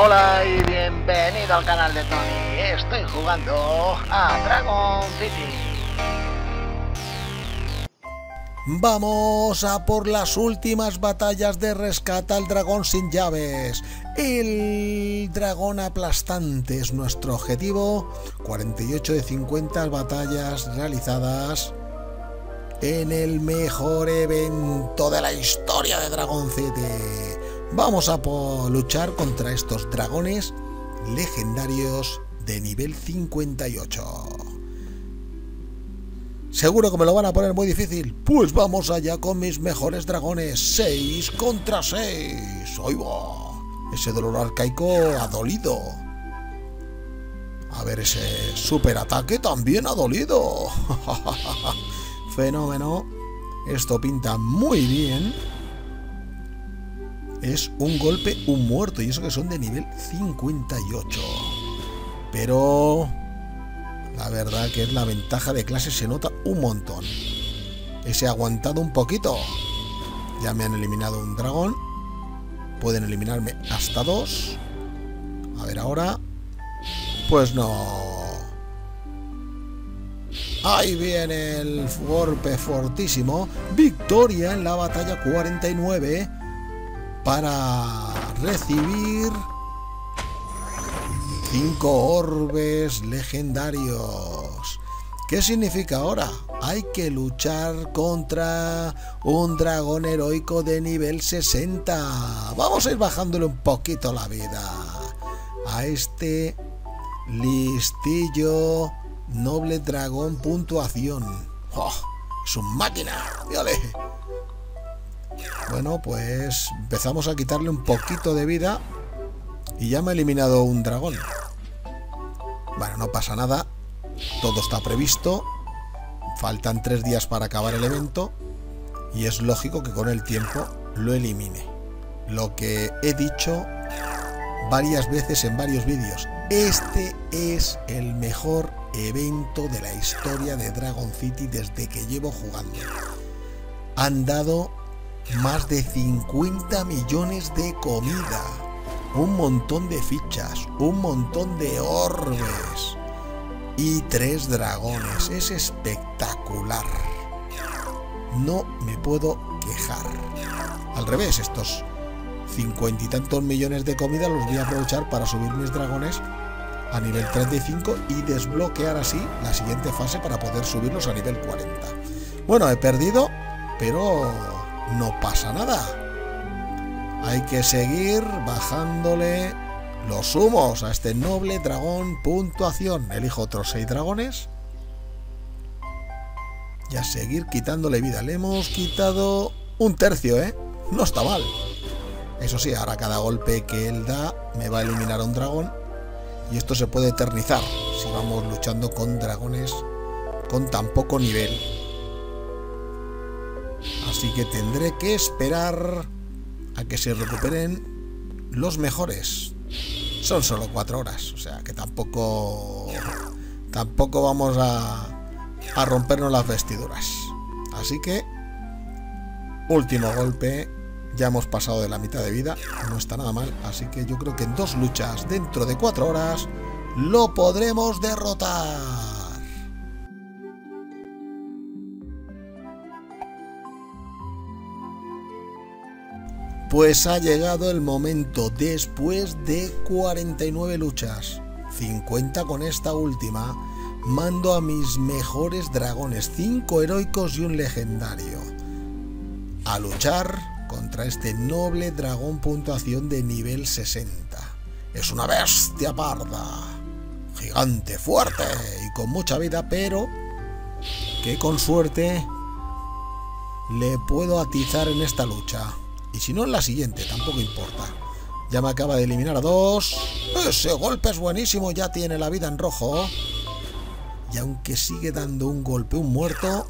Hola y bienvenido al canal de Tony. Estoy jugando a Dragon City. Vamos a por las últimas batallas de rescata al dragón sin llaves. El dragón aplastante es nuestro objetivo. 48 de 50 batallas realizadas en el mejor evento de la historia de Dragon City. Vamos a luchar contra estos dragones legendarios de nivel 58. ¿Seguro que me lo van a poner muy difícil? Pues vamos allá con mis mejores dragones. 6 contra 6. ¡Ahí va! Ese dolor arcaico ha dolido. A ver, ese super ataque también ha dolido. Fenómeno. Esto pinta muy bien es un golpe, un muerto, y eso que son de nivel 58. Pero la verdad que es la ventaja de clase, se nota un montón. Ese aguantado un poquito. Ya me han eliminado un dragón. Pueden eliminarme hasta dos. A ver ahora. Pues no. Ahí viene el golpe fortísimo. Victoria en la batalla 49 para recibir cinco orbes legendarios. ¿Qué significa ahora? Hay que luchar contra un dragón heroico de nivel 60. Vamos a ir bajándole un poquito la vida a este listillo noble dragón puntuación. ¡Oh! Es un máquina. Bueno, pues empezamos a quitarle un poquito de vida y ya me ha eliminado un dragón. Bueno, no pasa nada. Todo está previsto. Faltan tres días para acabar el evento. Y es lógico que con el tiempo lo elimine. Lo que he dicho varias veces en varios vídeos. Este es el mejor evento de la historia de Dragon City desde que llevo jugando. Han dado más de 50 millones de comida, un montón de fichas, un montón de orbes y tres dragones. Es espectacular. No me puedo quejar. Al revés, estos cincuenta y tantos millones de comida los voy a aprovechar para subir mis dragones a nivel 35 y desbloquear así la siguiente fase para poder subirlos a nivel 40. Bueno, he perdido, pero no pasa nada. Hay que seguir bajándole los humos a este noble dragón puntuación. Elijo otros seis dragones. Y a seguir quitándole vida. Le hemos quitado un tercio, ¿eh? No está mal. Eso sí, ahora cada golpe que él da me va a eliminar a un dragón. Y esto se puede eternizar si vamos luchando con dragones con tan poco nivel. Así que tendré que esperar a que se recuperen los mejores. Son solo cuatro horas, o sea que tampoco tampoco vamos a, a rompernos las vestiduras. Así que último golpe. Ya hemos pasado de la mitad de vida, no está nada mal. Así que yo creo que en dos luchas dentro de cuatro horas lo podremos derrotar. Pues ha llegado el momento, después de 49 luchas, 50 con esta última, mando a mis mejores dragones, 5 heroicos y un legendario, a luchar contra este noble dragón puntuación de nivel 60. Es una bestia parda, gigante, fuerte y con mucha vida, pero que con suerte le puedo atizar en esta lucha. Y si no en la siguiente, tampoco importa. Ya me acaba de eliminar a dos. Ese golpe es buenísimo, ya tiene la vida en rojo. Y aunque sigue dando un golpe, un muerto,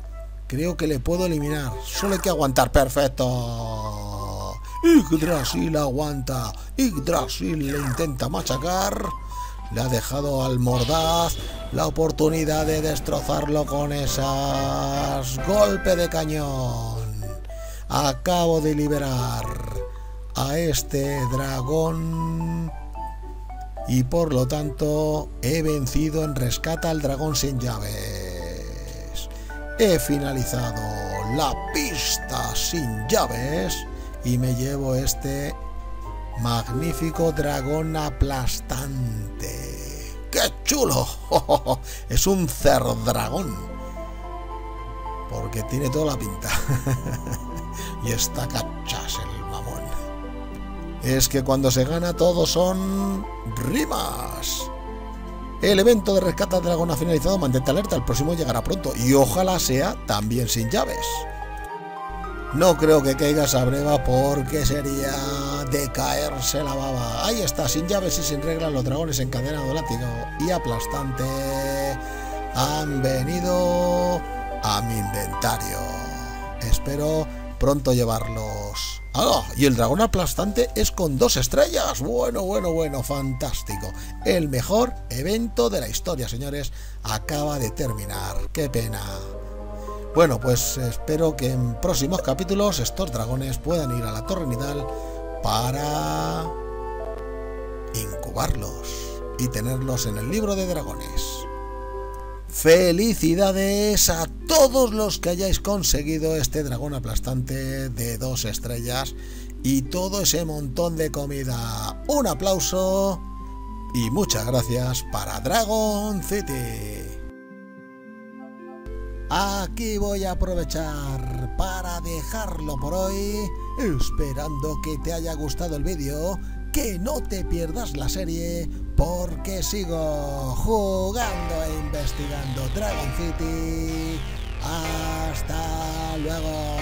creo que le puedo eliminar. Solo hay que aguantar. ¡Perfecto! Yggdrasil aguanta. Yggdrasil le intenta machacar. Le ha dejado al mordaz la oportunidad de destrozarlo con esas... Golpe de cañón. Acabo de liberar a este dragón y por lo tanto he vencido en Rescata al Dragón sin llaves. He finalizado la pista sin llaves y me llevo este magnífico dragón aplastante. ¡Qué chulo! Es un cerdragón. Porque tiene toda la pinta. y está cachas el mamón. Es que cuando se gana todo son rimas. El evento de rescate al dragón ha finalizado, mantente alerta, el próximo llegará pronto y ojalá sea también sin llaves. No creo que caiga esa breva porque sería de caerse la baba. Ahí está, sin llaves y sin reglas, los dragones encadenados, látigo y aplastante han venido a mi inventario. Espero pronto llevarlos. ¡Ah! Y el dragón aplastante es con dos estrellas. Bueno, bueno, bueno, fantástico. El mejor evento de la historia, señores, acaba de terminar. ¡Qué pena! Bueno, pues espero que en próximos capítulos estos dragones puedan ir a la Torre Nidal para incubarlos y tenerlos en el libro de dragones. Felicidades a todos los que hayáis conseguido este dragón aplastante de dos estrellas y todo ese montón de comida. Un aplauso y muchas gracias para Dragon City. Aquí voy a aprovechar para dejarlo por hoy, esperando que te haya gustado el vídeo, que no te pierdas la serie, porque sigo jugando e investigando Dragon City. Hasta luego.